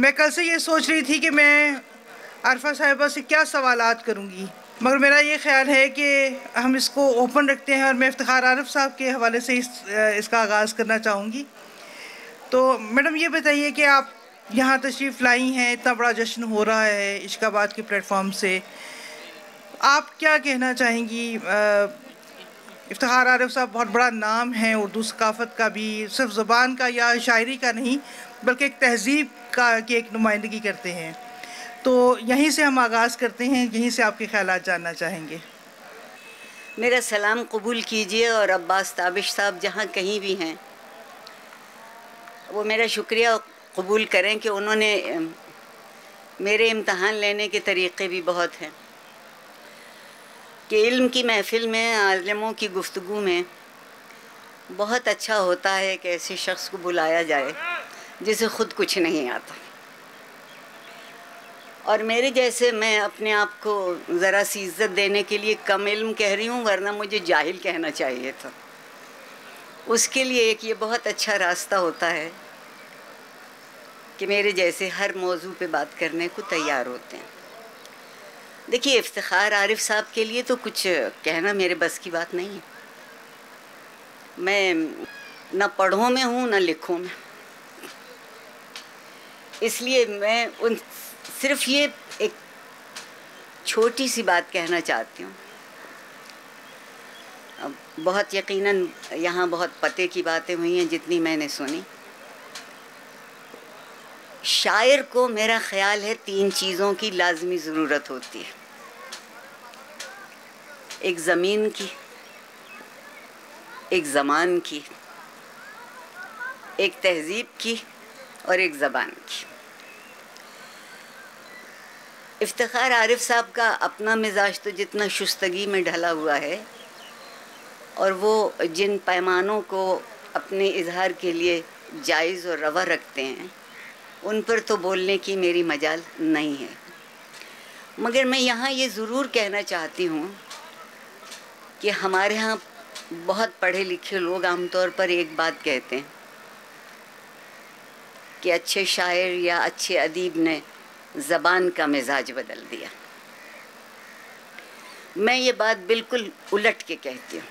मैं कल से ये सोच रही थी कि मैं अरफा साहिबा से क्या सवालात करूँगी। मगर मेरा ये ख्याल है कि हम इसको ओपन रखते हैं और मैं इफ्तार आरफ साहब के हवाले से इस, इसका आगाज़ करना चाहूँगी। तो मैडम, ये बताइए कि आप यहाँ तशरीफ़ लाई हैं, इतना बड़ा जश्न हो रहा है इश्काबाद के प्लेटफॉर्म से। आप क्या कहना चाहेंगी? इफ्तार आरफ साहब बहुत बड़ा नाम है, उर्दू सकाफ़त का भी, सिर्फ़ ज़बान का या शायरी का नहीं, बल्कि एक तहज़ीब का की एक नुमाइंदगी करते हैं। तो यहीं से हम आगाज़ करते हैं, यहीं से आपके ख्याल जानना चाहेंगे। मेरा सलाम कबूल कीजिए और अब्बास ताबिश साहब जहाँ कहीं भी हैं। वो मेरा शुक्रिया कबूल करें कि उन्होंने मेरे इम्तहान लेने के तरीक़े भी बहुत हैं। कि इल्म की महफ़िल में आलमों की गुफ्तु में बहुत अच्छा होता है कि ऐसे शख्स को बुलाया जाए। जिसे ख़ुद कुछ नहीं आता। और मेरे जैसे मैं अपने आप को ज़रा सी इज़्ज़त देने के लिए कम इल्म कह रही हूँ, वरना मुझे जाहिल कहना चाहिए था। उसके लिए एक ये बहुत अच्छा रास्ता होता है कि मेरे जैसे हर मौजू पे बात करने को तैयार होते हैं। देखिए इफ्तार आरिफ साहब के लिए तो कुछ कहना मेरे बस की बात नहीं है। मैं न पढ़ों में हूँ, न लिखों में। इसलिए मैं उन, सिर्फ़ ये एक छोटी सी बात कहना चाहती हूँ। बहुत यकीनन यहाँ बहुत पते की बातें हुई हैं जितनी मैंने सुनी। शायर को मेरा ख्याल है तीन चीज़ों की लाजमी ज़रूरत होती है। एक ज़मीन की, एक ज़मान की, एक तहज़ीब की और एक ज़बान की। इफ्तार आरिफ साहब का अपना मिजाज तो जितना शुस्तगी में ढला हुआ है और वो जिन पैमानों को अपने इजहार के लिए जायज़ और रवा रखते हैं, उन पर तो बोलने की मेरी मजाल नहीं है। मगर मैं यहाँ ये ज़रूर कहना चाहती हूँ कि हमारे यहाँ बहुत पढ़े लिखे लोग आमतौर पर एक बात कहते हैं कि अच्छे शायर या अच्छे अदीब ने ज़बान का मिजाज बदल दिया। मैं ये बात बिल्कुल उलट के कहती हूँ।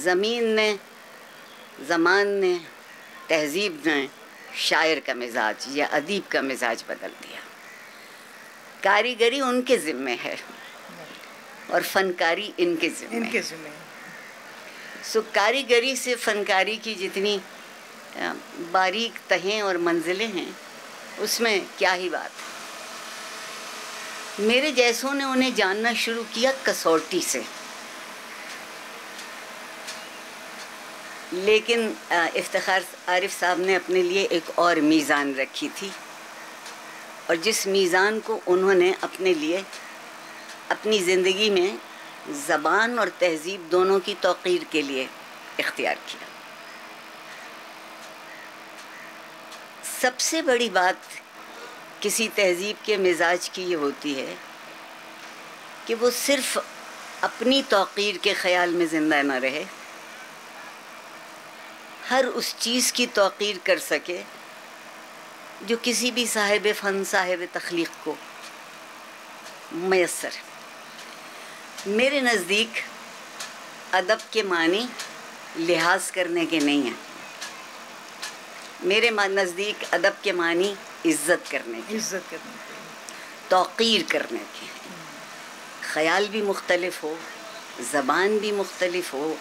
ज़मीन ने ज़मान ने तहज़ीब ने शायर का मिजाज या अदीब का मिजाज बदल दिया। कारीगरी उनके ज़िम्मे है और फनकारी इनके ज़िम्मे इनके ज़िम्मे। सो कारीगरी से फनकारी की जितनी बारीक तहें और मंजिलें हैं उसमें क्या ही बात। मेरे जैसों ने उन्हें जानना शुरू किया कसौटी से। लेकिन इफ्तार आरिफ साहब ने अपने लिए एक और मीज़ान रखी थी। और जिस मीज़ान को उन्होंने अपने लिए अपनी ज़िंदगी में ज़बान और तहज़ीब दोनों की तोक़ीर के लिए इख्तियार किया। सबसे बड़ी बात किसी तहज़ीब के मिजाज की ये होती है कि वो सिर्फ़ अपनी तोक़ीर के ख़्याल में ज़िंदा न रहे। हर उस चीज़ की तोक़ीर कर सके जो किसी भी साहिब फ़न, साहिब तख्लीक़ को मैसर। मेरे नज़दीक अदब के मानी लिहाज करने के नहीं हैं। मेरे नज़दीक अदब के मानी इज़्ज़त करने के। इज़्ज़त करने के। तोक़ीर करने के। ख़याल भी मुख्तलिफ़ हो ज़बान भी मुख्तलिफ़ हो।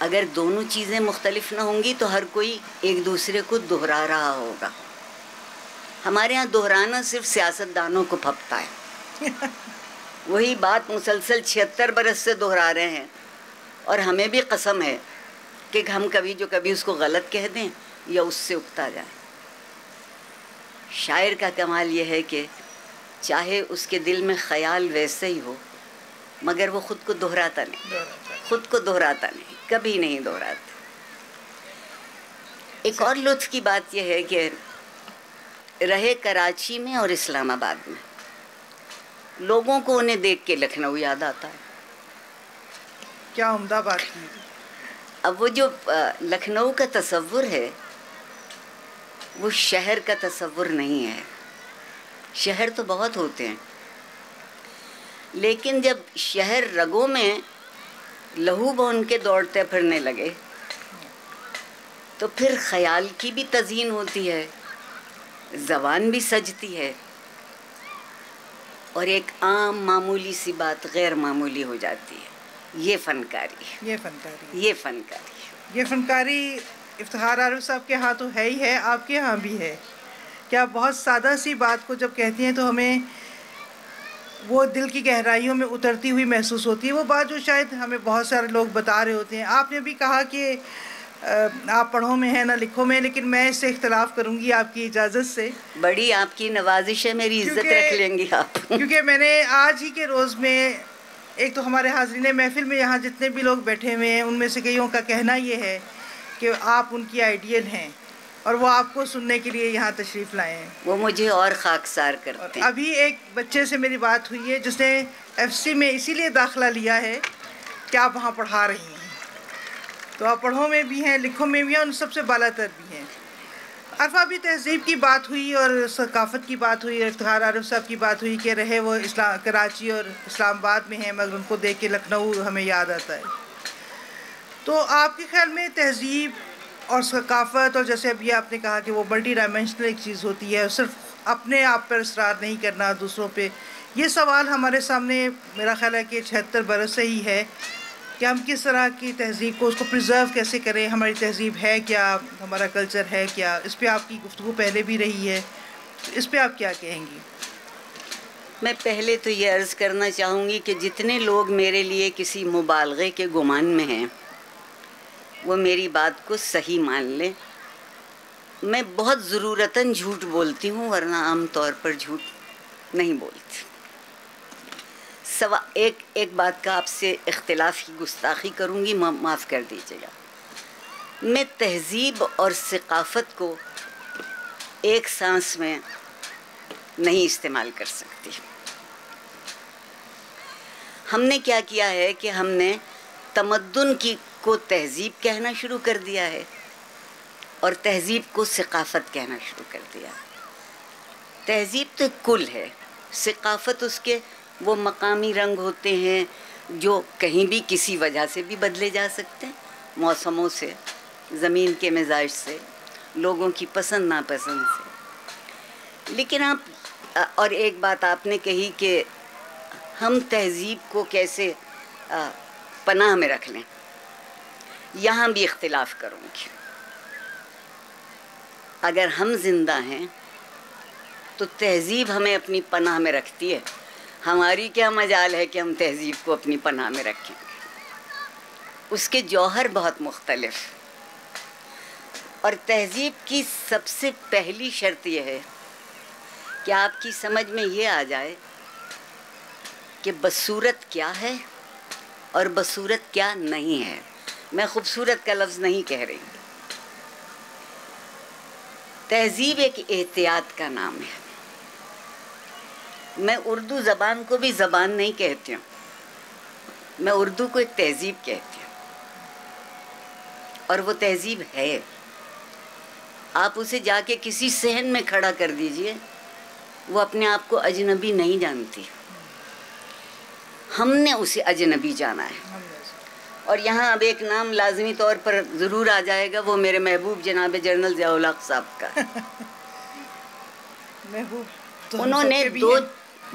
अगर दोनों चीज़ें मुख्तलिफ़ ना होंगी तो हर कोई एक दूसरे को दोहरा रहा होगा। हमारे यहाँ दोहराना सिर्फ़ सियासतदानों को फपता है। वही बात मुसलसल छिहत्तर बरस से दोहरा रहे हैं। और हमें भी कसम है कि हम कभी जो कभी उसको गलत कह दें। या उससे उगता जाए शायर का कमाल यह है कि चाहे उसके दिल में ख्याल वैसे ही हो मगर वो ख़ुद को दोहराता नहीं। खुद को दोहराता नहीं कभी नहीं दोहराता। एक और लुत्फ की बात यह है कि रहे कराची में और इस्लामाबाद में। लोगों को उन्हें देख के लखनऊ याद आता है। क्या उम्दा बात की अब वो जो लखनऊ का तस्वुर है वो शहर का तस्वुर नहीं है। शहर तो बहुत होते हैं। लेकिन जब शहर रगों में लहू बन के दौड़ते फिरने लगे तो फिर ख्याल की भी तजीन होती है ज़बान भी सजती है और एक आम मामूली सी बात गैर मामूली हो जाती है। ये फनकारी ये फनकारी ये फनकारी ये फनकारी इफ्तार आरफ साहब के यहाँ तो है ही है आपके यहाँ भी है। क्या बहुत सादा सी बात को जब कहती हैं तो हमें वो दिल की गहराइयों में उतरती हुई महसूस होती है। वो बात जो शायद हमें बहुत सारे लोग बता रहे होते हैं। आपने भी कहा कि आप पढ़ो में है ना लिखो में लेकिन मैं इससे इख्तलाफ करूँगी आपकी इजाज़त से। बड़ी आपकी नवाजिश है मेरी इज़्ज़त रख लेंगी आप। क्योंकि मैंने आज ही के रोज़ में एक तो हमारे हाजरीन महफिल में यहाँ जितने भी लोग बैठे हुए हैं उनमें से कईयों का कहना ये है कि आप उनकी आइडियल हैं और वो आपको सुनने के लिए यहाँ तशरीफ़ लाए हैं। वो मुझे और खाकसार करते। हैं अभी एक बच्चे से मेरी बात हुई है जिसने एफसी में इसीलिए दाखला लिया है कि आप वहाँ पढ़ा रही हैं। तो आप पढ़ो में भी हैं लिखो में भी हैं और सबसे बालातर भी हैं। अरफा भी तहजीब की बात हुई और सकाफ़त की बात हुई इफ्तार आरफ साहब की बात हुई कि रहे वो इस्लाम कराची और इस्लामाबाद में हैं मगर उनको देख के लखनऊ हमें याद आता है। तो आपके ख्याल में तहजीब और सकाफ़त और जैसे अभी आपने कहा कि वो मल्टी डायमेंशनल एक चीज़ होती है, सिर्फ़ अपने आप पर इसरार नहीं करना, दूसरों पे, ये सवाल हमारे सामने मेरा ख्याल है कि छिहत्तर बरस से ही है कि हम किस तरह की तहज़ीब को, उसको प्रिजर्व कैसे करें? हमारी तहज़ीब है क्या? हमारा कल्चर है क्या? इस पर आपकी गुफ्तु पहले भी रही है तो इस पर आप क्या कहेंगी? मैं पहले तो ये अर्ज़ करना चाहूँगी कि जितने लोग मेरे लिए किसी मुबालगे के गुमान में हैं वो मेरी बात को सही मान लें। मैं बहुत ज़रूरतन झूठ बोलती हूँ वरना आम तौर पर झूठ नहीं बोलती। सवा एक एक बात का आपसे इख्तलाफ की गुस्ताखी करूँगी मा, माफ़ कर दीजिएगा। मैं तहज़ीब और सकाफ़त को एक सांस में नहीं इस्तेमाल कर सकती। हमने क्या किया है कि हमने तमद्दुन की को तहज़ीब कहना शुरू कर दिया है और तहज़ीब को सकाफ़त कहना शुरू कर दिया तहज़ीब तो कुल है। सकाफ़त उसके वो मकामी रंग होते हैं जो कहीं भी किसी वजह से भी बदले जा सकते हैं। मौसमों से, ज़मीन के मिजाज से, लोगों की पसंद नापसंद से। लेकिन आप और एक बात आपने कही कि हम तहज़ीब को कैसे पनाह में रख लें। यहाँ भी इख्तिलाफ करूँगी। अगर हम ज़िंदा हैं तो तहज़ीब हमें अपनी पनाह में रखती है। हमारी क्या मजाल है कि हम तहज़ीब को अपनी पनाह में रखें उसके जौहर बहुत मुख्तलफ। और तहज़ीब की सबसे पहली शर्त यह है कि आपकी समझ में ये आ जाए कि बसूरत क्या है और बसूरत क्या नहीं है। मैं खूबसूरत का लफ्ज़ नहीं कह रही। तहजीब एक एहतियात का नाम है। मैं उर्दू ज़बान को भी ज़बान नहीं कहती हूँ। मैं उर्दू को एक तहजीब कहती हूँ। और वो तहजीब है। आप उसे जाके किसी सहन में खड़ा कर दीजिए। वो अपने आप को अजनबी नहीं जानती। हमने उसे अजनबी जाना है। और यहाँ अब एक नाम लाजमी तौर पर ज़रूर आ जाएगा वो मेरे महबूब जनाब जनरल जयाउल साहब का। महबूब तो उन्होंने दो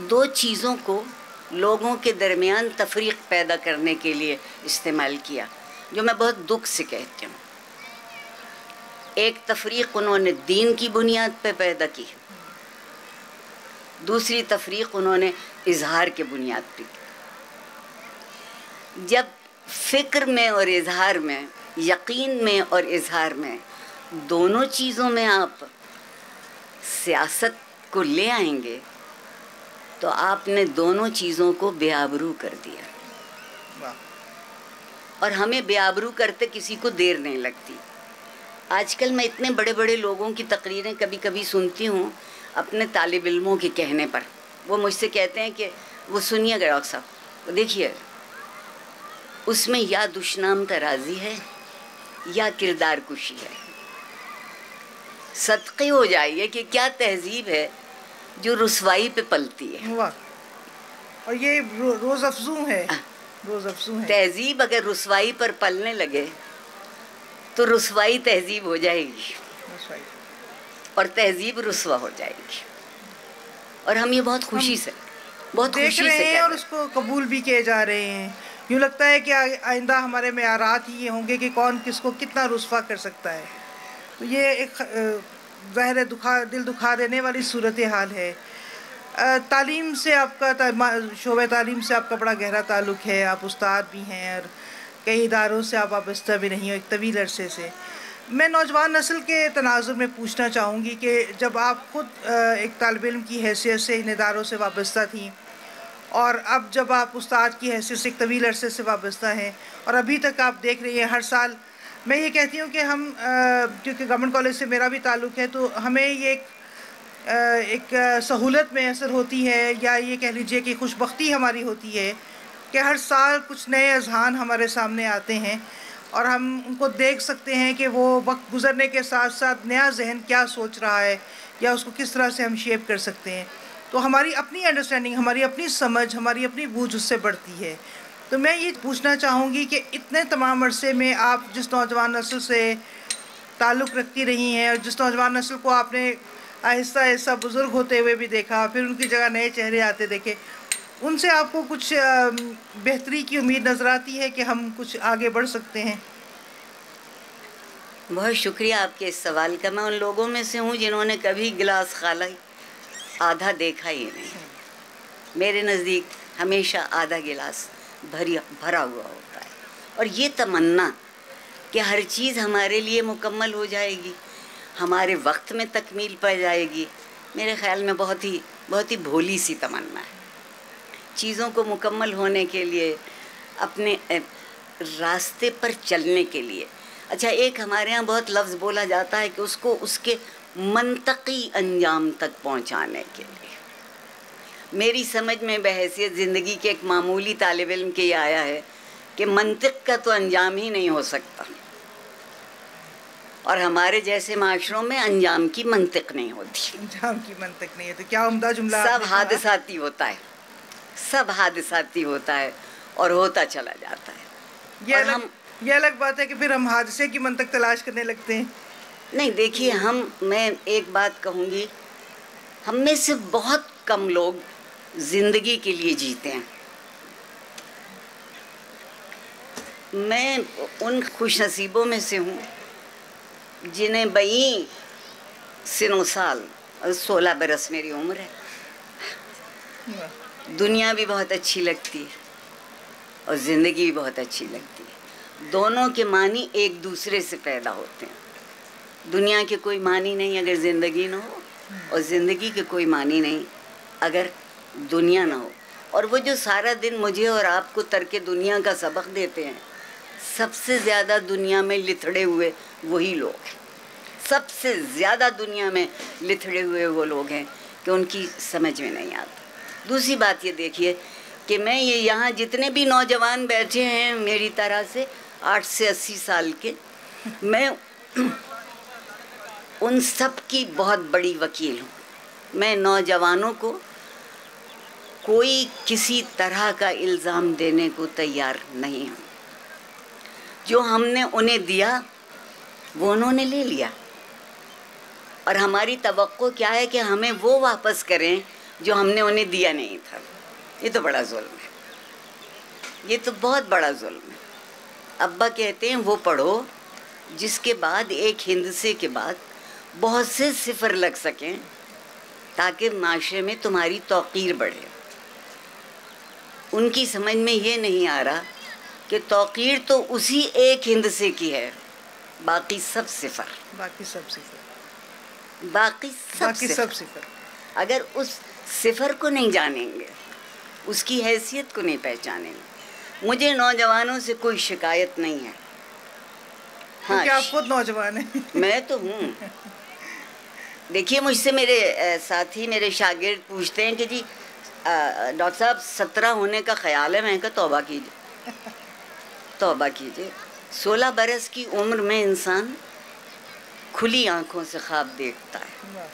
दो चीज़ों को लोगों के दरमियान तफरीक पैदा करने के लिए इस्तेमाल किया जो मैं बहुत दुख से कहती हूँ। एक तफरीक उन्होंने दीन की बुनियाद पर पैदा की दूसरी तफरीक उन्होंने इजहार के बुनियाद पर जब फ़िक्र में और इजहार में यकीन में और इजहार में दोनों चीज़ों में आप सियासत को ले आएँगे तो आपने दोनों चीज़ों को बेआबरू कर दिया। और हमें बेआबरू करते किसी को देर नहीं लगती। आजकल मैं इतने बड़े बड़े लोगों की तकरीरें कभी कभी सुनती हूँ अपने तालब इलमों के कहने पर। वो मुझसे कहते हैं कि वो सुनिएगा डॉक्टर साहब देखिए उसमें या दुश्नाम तराजी है या किरदार कुशी है। सदक़े हो जाइए कि क्या तहजीब है जो रसवाई पे पलती है। और ये रो, रोज़ अफजू है। रोज़ अफजू है। तहजीब अगर रसवाई पर पलने लगे तो रसवाई तहजीब हो जाएगी। और तहजीब रसवा हो जाएगी। और हम ये बहुत खुशी से बहुत देख खुशी रहे से हैं और उसको कबूल भी किए जा रहे हैं। यूँ लगता है कि आइंदा हमारे मैारात ही ये होंगे कि कौन किसको कितना रुसवा कर सकता है। तो ये एक ज़ाहिर दुखा, दिल दुखा देने वाली सूरत हाल है। तालीम से आपका शोब तालीम से आपका बड़ा गहरा ताल्लुक़ है। आप उस्ताद भी हैं और कई इदारों से आप वाबस्ता भी नहीं हो एक तवील अरसे से। मैं नौजवान नस्ल के तनाजुर में पूछना चाहूँगी कि जब आप खुद एक तालब इल्म की हैसियत से इन इदारों से वाबस्ता थी और अब जब आप उस्ताद की हैसियत से एक तवील अरसे से वाबस्ता हैं और अभी तक आप देख रही हैं हर साल, मैं ये कहती हूँ कि हम क्योंकि गवर्नमेंट कॉलेज से मेरा भी ताल्लुक़ है तो हमें ये एक एक सहूलत में असर होती है या ये कह लीजिए कि खुशबख्ती हमारी होती है कि हर साल कुछ नए अजहान हमारे सामने आते हैं और हम उनको देख सकते हैं कि वो वक्त गुज़रने के साथ साथ नया जहन क्या सोच रहा है या उसको किस तरह से हम शेप कर सकते हैं। तो हमारी अपनी अंडरस्टैंडिंग हमारी अपनी समझ, हमारी अपनी बूझ उससे बढ़ती है। तो मैं ये पूछना चाहूँगी कि इतने तमाम अरसे में आप जिस नौजवान नस्ल से ताल्लुक़ रखती रही हैं और जिस नौजवान नस्ल को आपने आहिस्ता आहिस्ता बुज़ुर्ग होते हुए भी देखा, फिर उनकी जगह नए चेहरे आते देखे, उनसे आपको कुछ बेहतरी की उम्मीद नज़र आती है कि हम कुछ आगे बढ़ सकते हैं? बहुत शुक्रिया आपके इस सवाल का। मैं उन लोगों में से हूँ जिन्होंने कभी गिलास खाला आधा देखा ही नहीं। मेरे नज़दीक हमेशा आधा गिलास भरी, भरा हुआ होता है। और ये तमन्ना कि हर चीज़ हमारे लिए मुकम्मल हो जाएगी, हमारे वक्त में तकमील पा जाएगी। मेरे ख्याल में बहुत ही बहुत ही भोली सी तमन्ना है। चीज़ों को मुकम्मल होने के लिए, अपने रास्ते पर चलने के लिए। अच्छा एक हमारे यहाँ बहुत लफ्ज़ बोला जाता है कि उसको, उसके मनतकी अंजाम तक पहुँचाने के लिए। मेरी समझ में बहसीत ज़िंदगी के एक मामूली तालब इल्म के ये आया है कि मंतिक का तो अंजाम ही नहीं हो सकता। और हमारे जैसे माशरों में अंजाम की मंतिक नहीं होती। अंजाम की मंतक नहीं है तो क्या उम्दा जुमला सब हादसाती होता है। सब हादसाती होता है और होता चला जाता है। ये अलग हम- ये अलग बात है कि फिर हम हादसे की मंतक तलाश करने लगते हैं। नहीं, देखिए, हम, मैं एक बात कहूँगी, हम में से बहुत कम लोग ज़िंदगी के लिए जीते हैं। मैं उन खुश नसीबों में से हूँ, जिन्हें बई सिनो साल, सोलह बरस मेरी उम्र है। दुनिया भी बहुत अच्छी लगती है और ज़िंदगी भी बहुत अच्छी लगती है। दोनों के मानी एक दूसरे से पैदा होते हैं। दुनिया के कोई मानी नहीं, अगर ज़िंदगी ना हो, और ज़िंदगी के कोई मानी नहीं, अगर दुनिया ना हो। और वो जो सारा दिन मुझे और आपको तरके दुनिया का सबक देते हैं, सबसे ज़्यादा दुनिया में लिथड़े हुए वही लोग हैं। सबसे ज़्यादा दुनिया में लिथड़े हुए वो लोग हैं कि उनकी समझ में नहीं आता। दूसरी बात ये देखिए कि मैं ये यहाँ जितने भी नौजवान बैठे हैं मेरी तरह से आठ से अस्सी साल के, मैं उन सब की बहुत बड़ी वकील हूँ। मैं नौजवानों को कोई किसी तरह का इल्ज़ाम देने को तैयार नहीं हूँ। जो हमने उन्हें दिया, वो उन्होंने ले लिया। और हमारी तवक्को क्या है कि हमें वो वापस करें जो हमने उन्हें दिया नहीं था। ये तो बड़ा जुल्म है। ये तो बहुत बड़ा जुल्म है। अब्बा कहते हैं, वो पढ़ो, जिसके बाद एक हिंदसे के बाद बहुत से सिफर लग सकें ताकि माशरे में तुम्हारी तोक़ीर बढ़े। उनकी समझ में ये नहीं आ रहा कि तोक़ीर तो उसी एक हिंदसे की है। बाकी सब सिफर। बाकी सब सिफर। बाकी सब बाकी सिफर सब सिफर। अगर उस सिफर को नहीं जानेंगे उसकी हैसियत को नहीं पहचानेंगे मुझे नौजवानों से कोई शिकायत नहीं है। हाँ आप खुद नौजवान हैं। मैं तो हूँ। देखिए, मुझसे मेरे साथी, मेरे शागिर्द पूछते हैं कि जी डॉक्टर साहब, सत्रह होने का ख्याल है, मैं कहा तौबा कीजिए। तोबा कीजिए। सोलह बरस की उम्र में इंसान खुली आँखों से ख्वाब देखता है।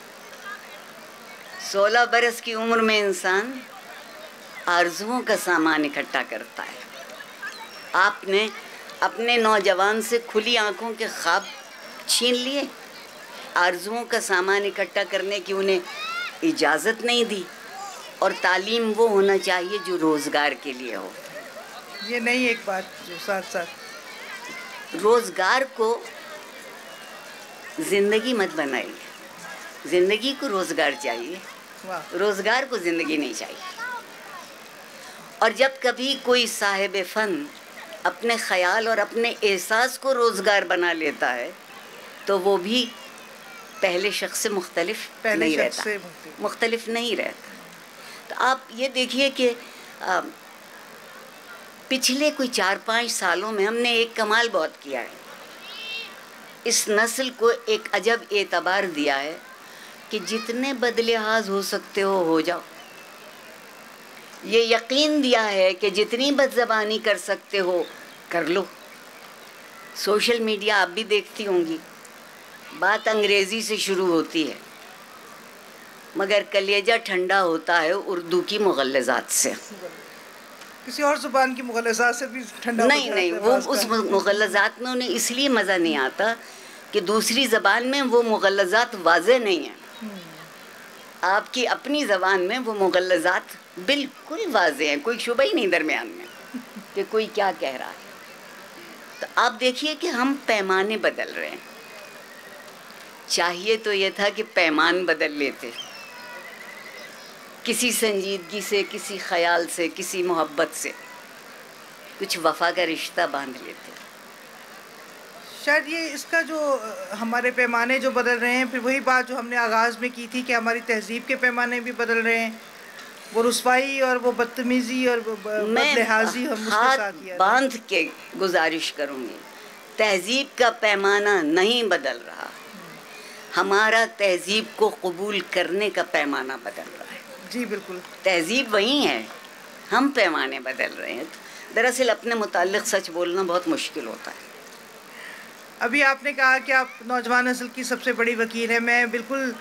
सोलह बरस की उम्र में इंसान आरजुओं का सामान इकट्ठा करता है। आपने अपने नौजवान से खुली आँखों के ख्वाब छीन लिए? आरजुओं का सामान इकट्ठा करने की उन्हें इजाज़त नहीं दी। और तालीम वो होना चाहिए जो रोज़गार के लिए हो। ये नहीं एक बात जो साथ साथ। रोज़गार को ज़िंदगी मत बनाइए। ज़िंदगी को रोज़गार चाहिए। रोज़गार को ज़िंदगी नहीं चाहिए। और जब कभी कोई साहिब फ़न अपने ख्याल और अपने एहसास को रोज़गार बना लेता है तो वो भी पहले शख्स से मुख्तलिफ़ पहले नहीं रहता। मुख्तलिफ़। मुख्तलिफ़ नहीं रहता। तो आप ये देखिए कि पिछले कोई चार पाँच सालों में हमने एक कमाल बहुत किया है। इस नस्ल को एक अजब एतबार दिया है कि जितने बदलिहाज हो सकते हो हो जाओ। ये यकीन दिया है कि जितनी बदजबानी कर सकते हो कर लो। सोशल मीडिया आप भी देखती होंगी। बात अंग्रेज़ी से शुरू होती है। मगर कलेजा ठंडा होता है उर्दू की मुगलजात से। किसी और ज़ुबान की मुगलजा से भी ठंडा नहीं नहीं वो उस। मुगलजात में उन्हें इसलिए मज़ा नहीं आता कि दूसरी ज़बान में वो मुगलजात वाज नहीं हैं। आपकी अपनी ज़बान में वो मुगलजात बिल्कुल वाजे हैं। कोई शुबह ही नहीं दरमियान में कि कोई क्या कह रहा है। तो आप देखिए कि हम पैमाने बदल रहे हैं। चाहिए तो ये था कि पैमान बदल लेते। किसी संजीदगी से किसी ख्याल से किसी मोहब्बत से कुछ वफा का रिश्ता बाँध लेते। शायद ये इसका जो हमारे पैमाने जो बदल रहे हैं फिर वही बात जो हमने आगाज़ में की थी कि हमारी तहजीब के पैमाने भी बदल रहे हैं। वो रसवाई और वो बदतमीज़ी और बदलिहाजी हम हाथ बाँध के गुजारिश करूँगी। तहजीब का पैमाना नहीं बदल रहा। हमारा तहजीब को कबूल करने का पैमाना बदल रहा है। जी बिल्कुल। तहजीब वही है। हम पैमाने बदल रहे हैं। दरअसल अपने मुतल सच बोलना बहुत मुश्किल होता है। अभी आपने कहा कि आप नौजवान नस्ल की सबसे बड़ी वकील हैं। मैं बिल्कुल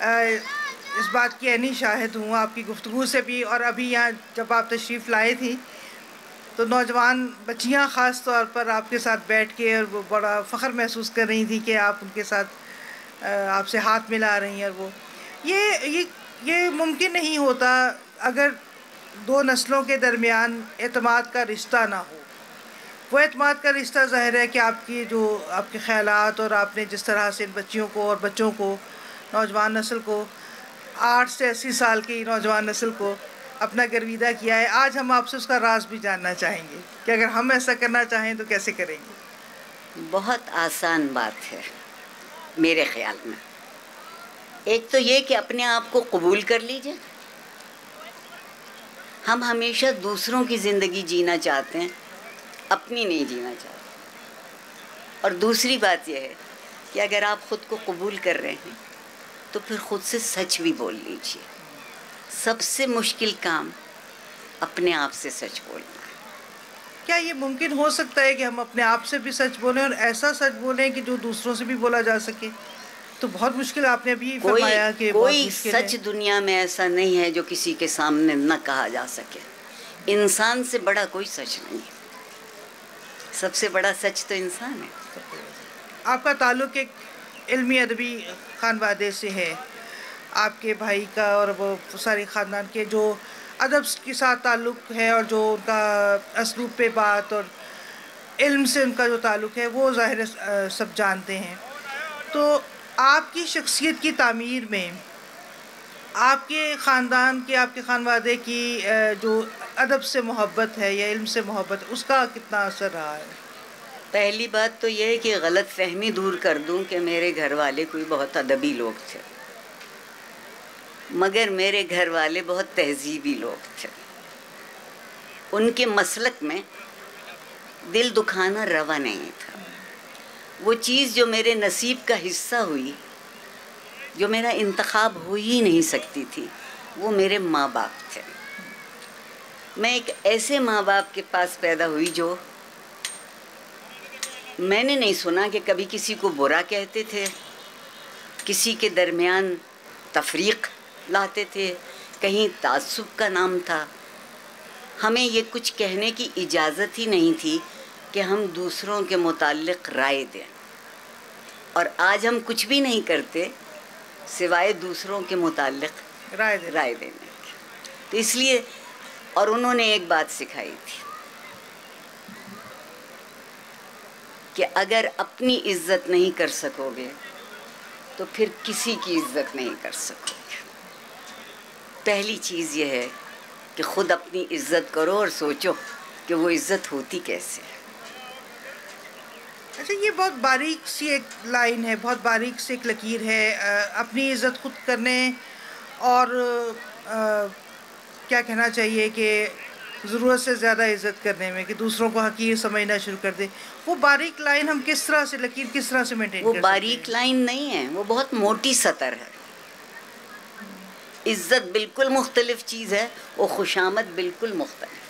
अ, इस बात की अनी शाहिद हूँ आपकी गुफ्तु से भी। और अभी यहाँ जब आप तशरीफ़ लाए थी तो नौजवान बच्चियाँ ख़ास तौर पर आपके साथ बैठ के और वो बड़ा फ़ख्र महसूस कर रही थी कि आप उनके साथ आपसे हाथ मिला रही हैं वो। ये ये ये मुमकिन नहीं होता अगर दो नस्लों के दरमियान एतमाद का रिश्ता ना हो। वो एतमाद का रिश्ता ज़ाहिर है कि आपकी जो, आपके ख्यालात और आपने जिस तरह से इन बच्चियों को और बच्चों को, नौजवान नस्ल को, आठ से अस्सी साल की नौजवान नस्ल को अपना गर्विदा किया है, आज हम आपसे उसका राज भी जानना चाहेंगे कि अगर हम ऐसा करना चाहें तो कैसे करेंगे? बहुत आसान बात है। मेरे ख्याल में। एक तो ये कि अपने आप को कबूल कर लीजिए। हम हमेशा दूसरों की ज़िंदगी जीना चाहते हैं, अपनी नहीं जीना चाहते। और दूसरी बात यह है कि अगर आप ख़ुद को कबूल कर रहे हैं तो फिर ख़ुद से सच भी बोल लीजिए। सबसे मुश्किल काम अपने आप से सच बोलना। क्या ये मुमकिन हो सकता है कि हम अपने आप से भी सच बोलें और ऐसा सच बोलें कि जो दूसरों से भी बोला जा सके? तो बहुत मुश्किल आपने अभी कोई फरमाया कि कोई सच। दुनिया में ऐसा नहीं है जो किसी के सामने न कहा जा सके। इंसान से बड़ा कोई सच नहीं है। सबसे बड़ा सच तो इंसान है। आपका ताल्लुक एक इल्मी अदबी खानवादे से है। आपके भाई का और वो सारे ख़ानदान के जो अदब के साथ ताल्लुक है और जो उनका असलूब पे बात और इल्म से उनका जो ताल्लुक है, वो ज़ाहिर सब जानते हैं। तो आपकी शख्सियत की तामीर में आपके ख़ानदान के, आपके खानवादे की जो अदब से मोहब्बत है या इल्म से मोहब्बत, उसका कितना असर रहा है? पहली बात तो यह है कि गलत फहमी दूर कर दूँ कि मेरे घर वाले कोई बहुत अदबी लोग थे। मगर मेरे घर वाले बहुत तहजीबी लोग थे। उनके मसलक में दिल दुखाना रवा नहीं था। वो चीज़ जो मेरे नसीब का हिस्सा हुई, जो मेरा इंतखब हो ही नहीं सकती थी, वो मेरे माँ बाप थे। मैं एक ऐसे माँ बाप के पास पैदा हुई जो मैंने नहीं सुना कि कभी किसी को बुरा कहते थे, किसी के दरमियान तफरीक लाते थे। कहीं तासुब का नाम था। हमें ये कुछ कहने की इजाज़त ही नहीं थी कि हम दूसरों के मुतालिक राय दें। और आज हम कुछ भी नहीं करते सिवाय दूसरों के मुतालिक राय दे राय देने की। तो इसलिए और उन्होंने एक बात सिखाई थी कि अगर अपनी इज़्ज़त नहीं कर सकोगे तो फिर किसी की इज़्ज़त नहीं कर सकोगे। पहली चीज़ यह है कि खुद अपनी इज़्ज़त करो और सोचो कि वो इज़्ज़त होती कैसे है। अच्छा ये बहुत बारीक सी एक लाइन है बहुत बारीक सी एक लकीर है अपनी इज़्ज़त खुद करने और अ, क्या कहना चाहिए कि ज़रूरत से ज़्यादा इज़्ज़त करने में कि दूसरों को हकीर समझना शुरू कर दे। वो बारीक लाइन हम किस तरह से लकीर किस तरह से मेंटेन वो बारीक लाइन नहीं है वो बहुत मोटी सतर है। इज़्ज़त बिल्कुल मुख्तलिफ़ चीज़ है और खुशामद बिल्कुल मुख्तलिफ़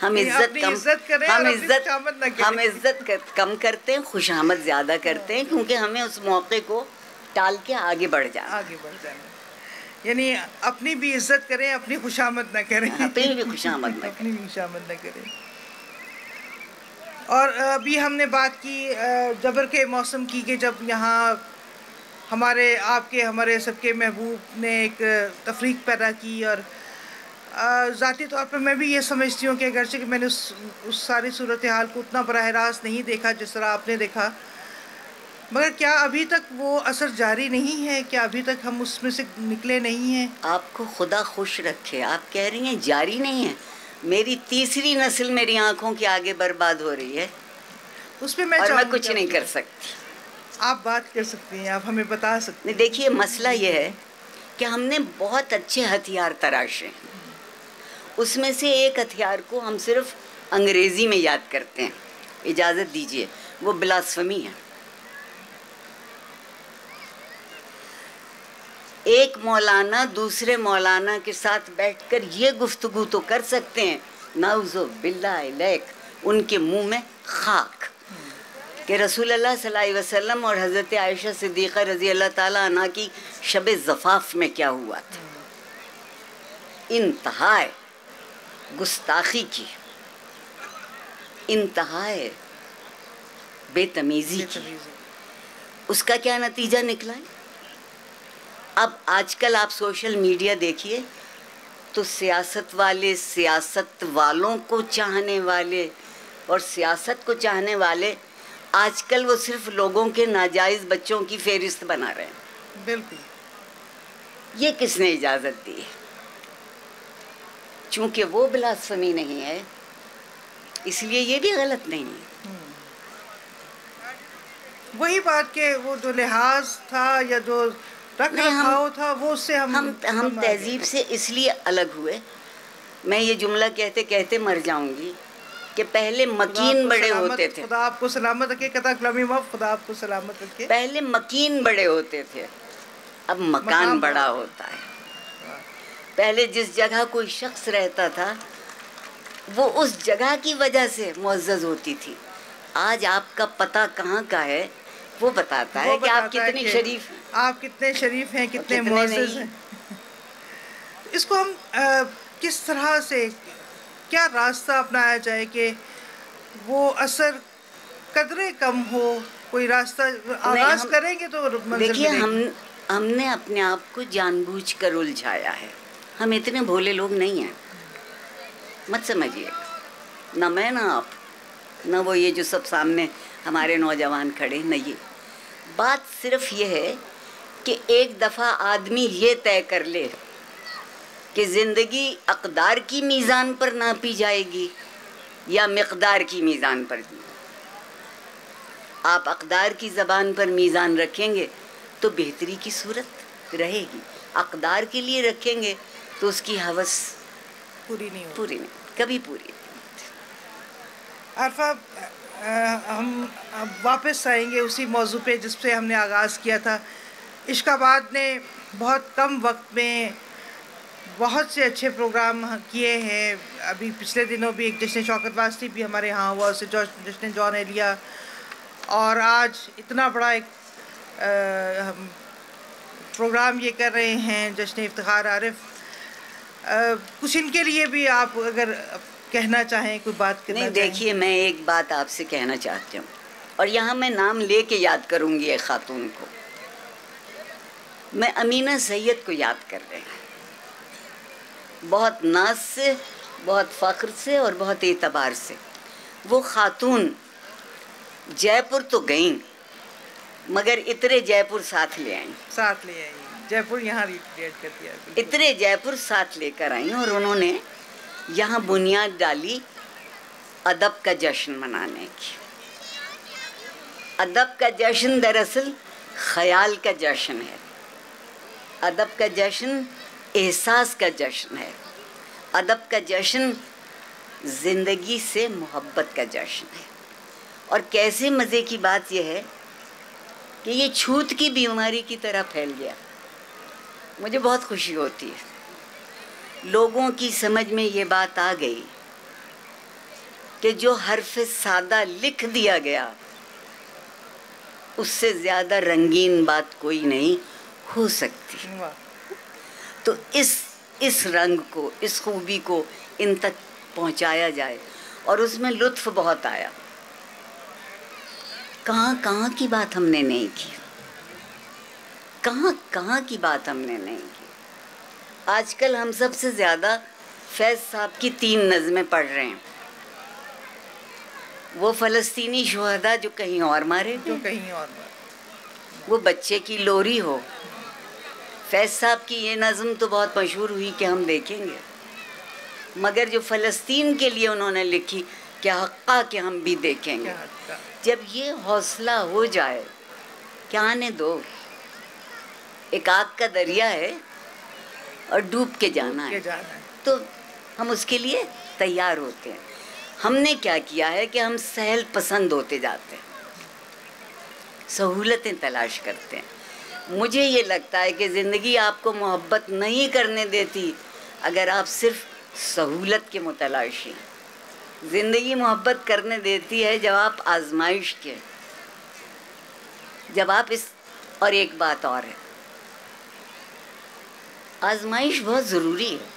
हम इज़्ज़त कम करें हम इज़्ज़त। हम इज़्ज़त कर, कम करते हैं खुशामद ज़्यादा करते हैं क्योंकि हमें उस मौके को टाल के आगे बढ़? जाना आगे बढ़ जाना यानी अपनी भी इज़्ज़त करें अपनी खुशामद ना करें अपनी भी खुशामद न अपनी भी खुशामद न करें और अभी हमने बात की जबर के मौसम की कि जब यहाँ हमारे आपके हमारे सबके महबूब ने एक तफरीक पैदा की और ज़ाती तौर पर मैं भी ये समझती हूँ कि अगरचे कि मैंने उस उस सारी सूरत हाल को उतना बरह रास्त नहीं देखा जिस तरह आपने देखा। मगर क्या अभी तक वो असर जारी नहीं है? क्या अभी तक हम उसमें से निकले नहीं हैं? आपको खुदा खुश रखे। आप कह रही हैं जारी नहीं है। मेरी तीसरी नस्ल मेरी आँखों के आगे बर्बाद हो रही है। उस पर मैं और मैं कुछ नहीं कर सकती। आप बात कर सकती हैं, आप हमें बता सकते नहीं, देखिए, मसला ये है कि हमने बहुत अच्छे हथियार तराशे उसमें से एक हथियार को हम सिर्फ़ अंग्रेज़ी में याद करते हैं। इजाज़त दीजिए, वो बिलासफमी है। एक मौलाना दूसरे मौलाना के साथ बैठकर ये गुफ्तगु तो कर सकते हैं नाउजो बिल्ला उनके मुँह में खाक। कि रसूल अल्लाह वसल्लम और हज़रत आयशा सिद्दीक़ा रज़ी अल्लाह ताला की शब ज़फ़ाफ़ में क्या हुआ था? इंतहाए गुस्ताखी की। इंतहाए बेतमीज़ी की। उसका क्या नतीजा निकला है? अब आजकल आप सोशल मीडिया देखिए तो सियासत वाले सियासत वालों को चाहने वाले और सियासत को चाहने वाले आजकल वो सिर्फ़ लोगों के नाजायज़ बच्चों की फेरिस्त बना रहे हैं। बिल्कुल। ये किसने इजाज़त दी? है चूँकि वो बिलासफमी नहीं है इसलिए ये भी गलत नहीं है। वही बात के वो जो लिहाज था या जो रख हम- रखाव था वो उससे हम हम हम तहजीब से इसलिए अलग हुए। मैं ये जुमला कहते कहते मर जाऊँगी। कि पहले मकीन बड़े होते थे। खुदा आपको सलामत रखे कथा कलामी माफ़ खुदा आपको सलामत रखे। पहले मकीन बड़े होते थे अब मकान बड़ा। होता है। पहले जिस जगह कोई शख्स रहता था वो उस जगह की वजह से मुअज़्ज़ज़ होती थी। आज आपका पता कहाँ का है वो बताता वो है कि आप कितनी कि शरीफ हैं। आप कितने शरीफ हैं कितने कितने मुअज़्ज़ज़ हैं। इसको हम अ, किस तरह से क्या रास्ता अपनाया जाए कि वो असर कदरे कम हो कोई रास्ता आगाज़ हम- करेंगे तो देखिए हम हमने अपने आप को जानबूझकर उलझाया है। हम इतने भोले लोग नहीं हैं। मत समझिए। ना मैं ना आप। ना वो ये जो सब सामने हमारे नौजवान खड़े न ये। बात सिर्फ़ ये है कि एक दफ़ा आदमी ये तय कर ले। कि ज़िंदगी अकदार की मीज़ान पर नापी जाएगी या मकदार की मीज़ान पर आप अकदार की ज़बान पर मीज़ान रखेंगे तो बेहतरी की सूरत रहेगी। अकदार के लिए रखेंगे तो उसकी हवस पूरी नहीं पूरी नहीं कभी पूरी नहीं अरफा हम वापस आएँगे उसी मौजू पे जिस पे हमने आगाज़ किया था। इश्काबाद ने बहुत कम वक्त में बहुत से अच्छे प्रोग्राम किए हैं। अभी पिछले दिनों भी एक जश्न शौकत वास्ती भी हमारे यहाँ हुआ उसे जो जश्न जॉन एलिया और आज इतना बड़ा एक आ, हम प्रोग्राम ये कर रहे हैं जश्न इफ्तार आरिफ। आ, कुछ इनके लिए भी आप अगर कहना चाहें कोई बात करना नहीं देखिए मैं एक बात आपसे कहना चाहती हूँ। और यहाँ मैं नाम ले के याद करूँगी एक ख़ातून को। मैं अमीना सैयद को याद कर रही हूँ। बहुत नाज से बहुत फ़ख्र से और बहुत एतबार से। वो ख़ातून जयपुर तो गई मगर इतने जयपुर साथ ले आई। साथ ले आई। जयपुर यहाँ रिक्रिएट कर दिया इतरे जयपुर साथ लेकर आई और उन्होंने यहाँ बुनियाद डाली अदब का जश्न मनाने की। अदब का जश्न दरअसल ख्याल का जश्न है। अदब का जश्न एहसास का जश्न है, अदब का जश्न, ज़िंदगी से मोहब्बत का जश्न है। और कैसे मज़े की बात यह है कि ये छूत की बीमारी की तरह फैल गया। मुझे बहुत खुशी होती है। लोगों की समझ में ये बात आ गई कि जो हरफ सादा लिख दिया गया, उससे ज़्यादा रंगीन बात कोई नहीं हो सकती। तो इस इस रंग को इस खूबी को इन तक पहुँचाया जाए। और उसमें लुत्फ बहुत आया। कहाँ कहाँ की बात हमने नहीं की? कहाँ कहाँ की बात हमने नहीं की? आजकल हम सबसे ज़्यादा फैज़ साहब की तीन नज़में पढ़ रहे हैं। वो फ़लस्तीनी शहदा जो कहीं और मारे जो कहीं और मारे। वो बच्चे की लोरी हो। फैज साहब की ये नज़म तो बहुत मशहूर हुई कि हम देखेंगे। मगर जो फ़लस्तीन के लिए उन्होंने लिखी क्या हक्का के हम भी देखेंगे। जब ये हौसला हो जाए क्या आने दो? एक आग का दरिया है और डूब के जाना है। तो हम उसके लिए तैयार होते हैं। हमने क्या किया है कि हम सहल पसंद होते जाते हैं। सहूलतें तलाश करते हैं। मुझे ये लगता है कि ज़िंदगी आपको मोहब्बत नहीं करने देती अगर आप सिर्फ़ सहूलत के मुतलाशी ज़िंदगी मोहब्बत करने देती है जब आप आजमाइश के जब आप इस और एक बात और है। आजमाइश बहुत ज़रूरी है।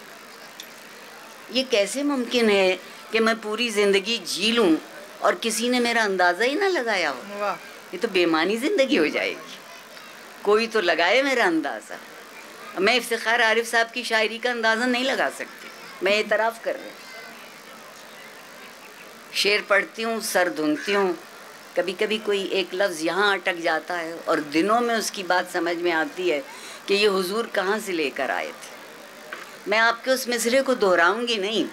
ये कैसे मुमकिन है कि मैं पूरी ज़िंदगी जी लूँ और किसी ने मेरा अंदाज़ा ही ना लगाया हो? ये तो बेमानी ज़िंदगी हो जाएगी। कोई तो लगाए मेरा अंदाज़ा। मैं इफ्तार आरिफ साहब की शायरी का अंदाज़ा नहीं लगा सकती। मैं एतराफ़ कर रही शेर पढ़ती हूँ, सर धुनती हूँ। कभी कभी कोई एक लफ्ज़ यहाँ अटक जाता है और दिनों में उसकी बात समझ में आती है कि ये हुजूर कहाँ से लेकर आए थे। मैं आपके उस मिसरे को दोहराऊँगी नहीं।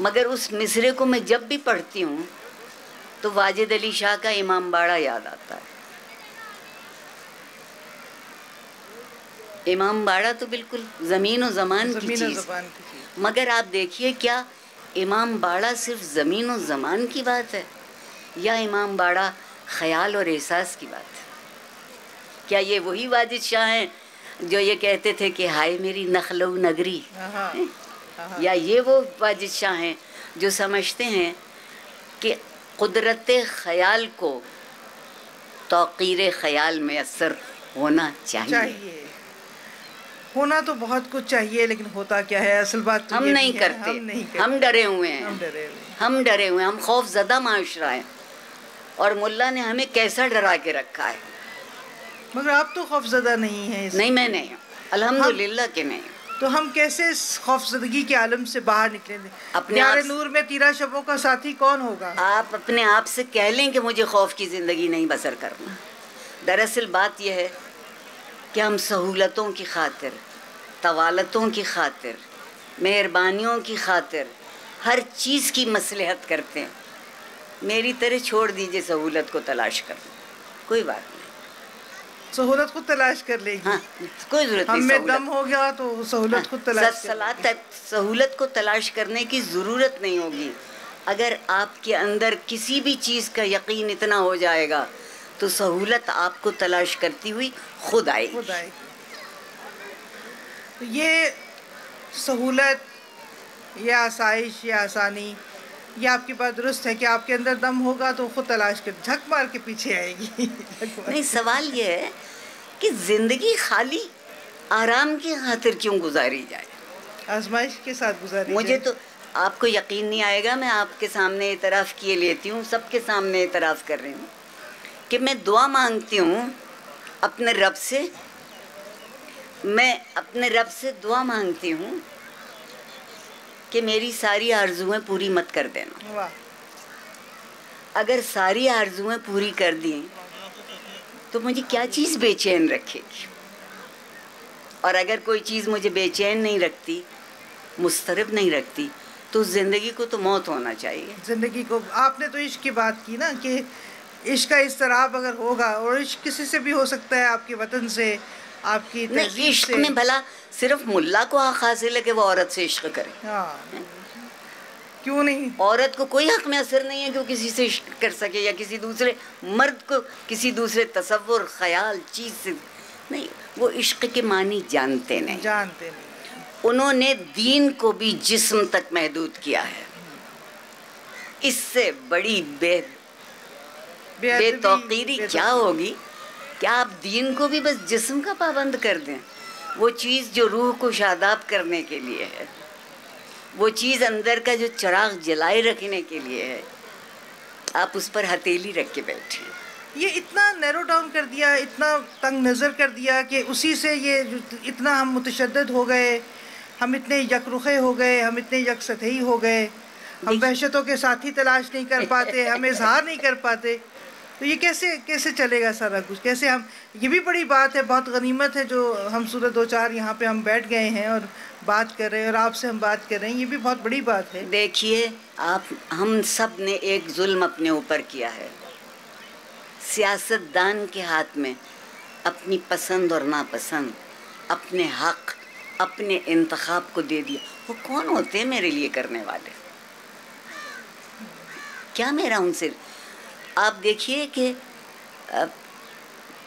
मगर उस मिसरे को मैं जब भी पढ़ती हूँ तो वाजिद अली शाह का इमाम बाड़ा याद आता है। इमाम बाड़ा तो बिल्कुल ज़मीन और ज़मान की चीज़। मगर आप देखिए क्या इमाम बाड़ा सिर्फ़ ज़मीन और ज़मान की बात है? या इमाम बाड़ा ख्याल और एहसास की बात है? क्या ये वही वाजिद शाह हैं जो ये कहते थे कि हाय मेरी नखलो नगरी या ये वो वाजिद शाह हैं जो समझते हैं कि कुदरत ख़याल को तोक़ीर ख्याल में असर होना चाहिए, चाहिए। होना तो बहुत कुछ चाहिए लेकिन होता क्या है? असल बात तो हम, नहीं करते। हम नहीं करते। हम डरे हुए हैं। हम डरे हुए हम डरे हुए हैं। हम खौफ ज़दा माशरा है। और मुल्ला ने हमें कैसा डरा के रखा है? मगर आप तो खौफजदा नहीं है नहीं मैं नहीं अल्हम्दुलिल्लाह के नहीं तो हम कैसे इस खौफजदगी के आलम से बाहर निकलेंगे अपने आप नूर में तीरा शबों का साथी कौन होगा? आप अपने आप से कह लें कि मुझे खौफ की ज़िंदगी नहीं बसर करना। दरअसल बात यह है कि हम सहूलतों की खातिर तवालतों की खातिर मेहरबानियों की खातिर हर चीज़ की मसलहत करते हैं। मेरी तरह छोड़ दीजिए सहूलत को तलाश कर। कोई बात नहीं। सहूलत को तलाश कर लेगी। हाँ कोई ज़रूरत नहीं हमें दम हो गया तो सहूलत हाँ, को तलाश कर सहूलत को तलाश करने की ज़रूरत नहीं होगी। अगर आपके अंदर किसी भी चीज़ का यकीन इतना हो जाएगा तो सहूलत आपको तलाश करती हुई खुद आएगी। खुद आएगी। तो ये सहूलत या आसाइश या आसानी ये आपकी बात दुरुस्त है कि आपके अंदर दम होगा तो खुद तलाश कर झक मार के पीछे आएगी। नहीं सवाल ये है कि ज़िंदगी खाली आराम की खातिर क्यों गुजारी जाए? आजमाइश के साथ गुजारी मुझे तो आपको यकीन नहीं आएगा मैं आपके सामने इतराफ़ किए लेती हूँ सबके सामने इतराफ़ कर रही हूँ कि मैं दुआ मांगती हूँ अपने रब से मैं अपने रब से दुआ मांगती हूँ कि मेरी सारी आरजुएँ पूरी मत कर देना। अगर सारी आरजुएँ पूरी कर दी तो मुझे क्या चीज़ बेचैन रखेगी? और अगर कोई चीज़ मुझे बेचैन नहीं रखती मुस्तरब नहीं रखती तो ज़िंदगी को तो मौत होना चाहिए। ज़िंदगी को आपने तो इश्क की बात की ना कि इश्क का इसतराब अगर होगा और इश्क किसी से भी हो सकता है आपके वतन से आपकी नहीं इश्क में भला सिर्फ़ मुल्ला को हक हासिल है कि वो औरत से इश्क करे। हाँ। क्यों नहीं? औरत को कोई हक में असर नहीं है कि वो किसी से इश्क कर सके या किसी दूसरे मर्द को किसी दूसरे तसव्वुर ख्याल चीज़ से। नहीं वो इश्क के मानी जानते नहीं। जानते नहीं। उन्होंने दीन को भी जिस्म तक महदूद किया है। इससे बड़ी बे बेतौकीरी। क्या होगी? क्या आप दीन को भी बस जिस्म का पाबंद कर दें। वो चीज़ जो रूह को शादाब करने के लिए है। वो चीज़ अंदर का जो चराग जलाए रखने के लिए है। आप उस पर हथेली रख के बैठे। ये इतना नैरो डाउन कर दिया इतना तंग नज़र कर दिया कि उसी से ये इतना हम मुतशद हो गए हम इतने यकरुखे हो गए हम इतने यकसतही हो गए। हम वहशतों के साथी तलाश नहीं कर पाते हम इजहार नहीं कर पाते। तो ये कैसे कैसे चलेगा सारा कुछ? कैसे हम, ये भी बड़ी बात है, बहुत गनीमत है जो हम सूरत दो चार यहाँ पे हम बैठ गए हैं और बात कर रहे हैं और आपसे हम बात कर रहे हैं, ये भी बहुत बड़ी बात है। देखिए, आप, हम सबने एक जुल्म अपने ऊपर किया है। सियासतदान के हाथ में अपनी पसंद और नापसंद, अपने हक, अपने इंतखाब को दे दिया। वो कौन होते हैं मेरे लिए करने वाले? क्या मेरा उनसे आप देखिए कि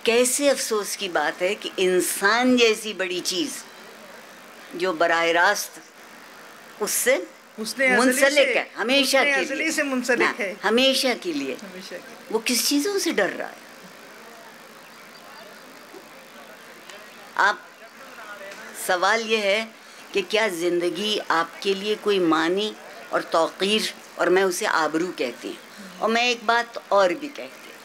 कैसे अफसोस की बात है कि इंसान जैसी बड़ी चीज़ जो बराह रास्त उससे मुंसलिक है हमेशा के लिए। से मुंसलिक है। हमेशा के लिए। हमेशा के- वो किस चीज़ों से डर रहा है? आप सवाल ये है कि क्या ज़िंदगी आपके लिए कोई मानी और तौकीर और मैं उसे आबरू कहती हूँ? और मैं एक बात और भी कहती हूँ।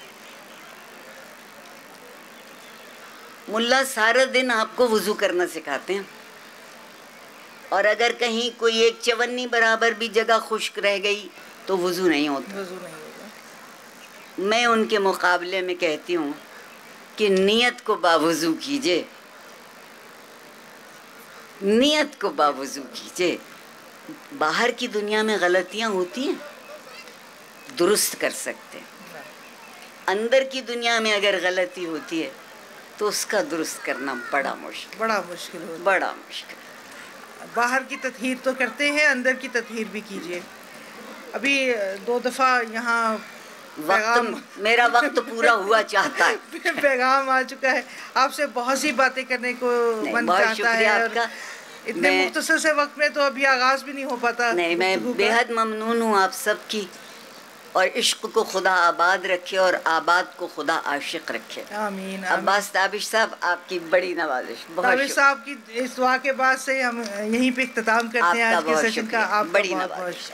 मुल्ला सारा दिन आपको वज़ू करना सिखाते हैं। और अगर कहीं कोई एक चवन्नी बराबर भी जगह खुश्क रह गई तो वज़ू नहीं होता। वज़ू नहीं होगा। मैं उनके मुकाबले में कहती हूँ कि नियत को बावजू कीजिए। नियत को बावजू कीजिए। बाहर की दुनिया में गलतियाँ होती हैं। दुरुस्त कर सकते हैं। अंदर की दुनिया में अगर गलती होती है तो उसका दुरुस्त करना बड़ा मुश्किल। बड़ा मुश्किल होगा बड़ा मुश्किल। बाहर की ततहीर तो करते हैं अंदर की ततहीर भी कीजिए। अभी दो दफ़ा यहाँ पैगाम वक्त मेरा वक्त पूरा हुआ चाहता है। पैगाम आ चुका है। आपसे बहुत सी बातें करने को मन चाहता है और इतने मुख्तसर से वक्त में तो अभी आगाज़ भी नहीं हो पाता नहीं मैं बेहद ममनून हूँ आप सबकी। और इश्क को खुदा आबाद रखे और आबाद को खुदा आशिक रखे। आमीन अब्बास ताबिश साहब आपकी बड़ी नवाजिश ताबिश साहब की इस दुआ के बाद से हम यहीं पे इख्ताम करते हैं आज के सेशन का। आप बड़ी नवाजिश।